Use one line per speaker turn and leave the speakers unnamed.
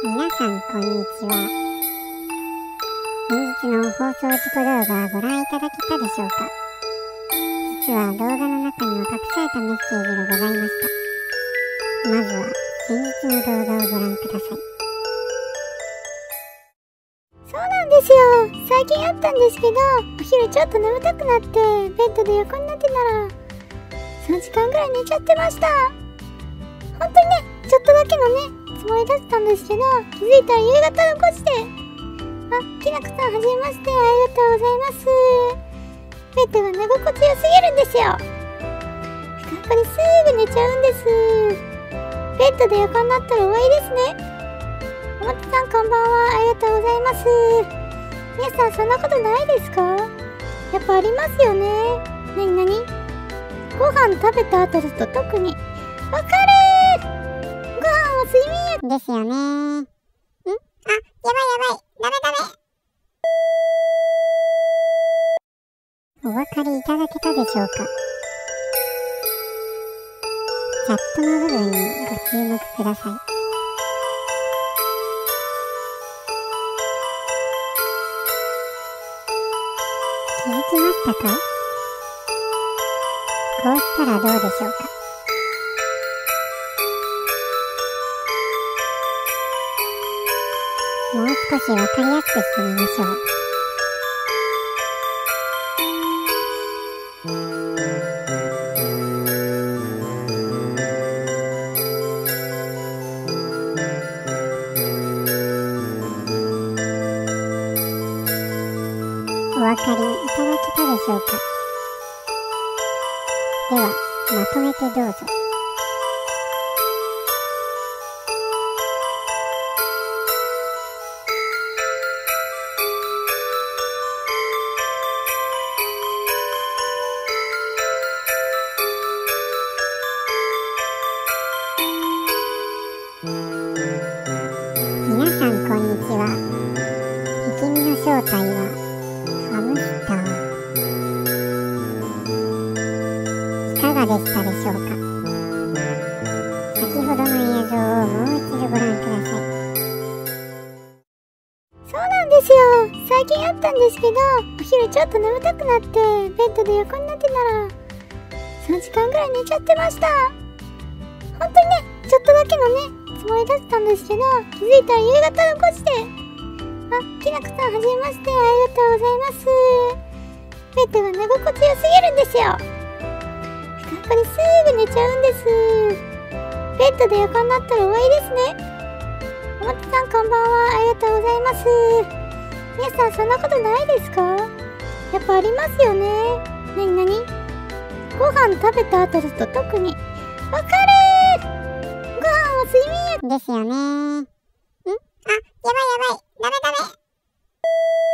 皆さんこんにちは。本日の放送事故動画をご覧いただけたでしょうか。実は動画の中にも隠されたメッセージがございました。まずは先日の動画をご覧ください。
そうなんですよ。最近あったんですけどお昼ちょっと眠たくなってベッドで横になってたら3時間ぐらい寝ちゃってました。本当にねちょっとだけのねつもりだったんですけど気づいたら夕方の5時であきなこさんはじめましてありがとうございます。ベッドが寝心地良すぎるんですよこれすぐ寝ちゃうんです。ベッドで横になったら終わりですね表さんこんばんはありがとうございます。皆さんそんなことないですか？やっぱありますよね。なになにご飯食べた後だと特に。わかる睡眠薬
ですよね。ん？あ、やばいやばい。ダメダメ。お分かりいただけたでしょうか？チャットの部分にご注目ください。気づきましたか？こうしたらどうでしょうか？少しわかりやすくしてみましょう。お分かりいただけたでしょうか？では、まとめてどうぞ。正体はハムスター。いかがでしたでしょうか先ほどの映像をもう一度ご覧ください。
そうなんですよ最近あったんですけどお昼ちょっと眠たくなってベッドで横になってたら3時間ぐらい寝ちゃってました本当にねちょっとだけのねつもりだったんですけど気づいたら夕方の5時であきなこさんはじめましてありがとうございます。ベッドが寝心地良すぎるんですよ。これすぐ寝ちゃうんです。ベッドで横になったら終わりですね。表さんこんばんは。ありがとうございます。皆さんそんなことないですか？やっぱありますよね。なになにご飯食べた後だと特に。わかるご飯は睡眠薬
ですよね。ん？あ、やばいやばい。ダメダメ。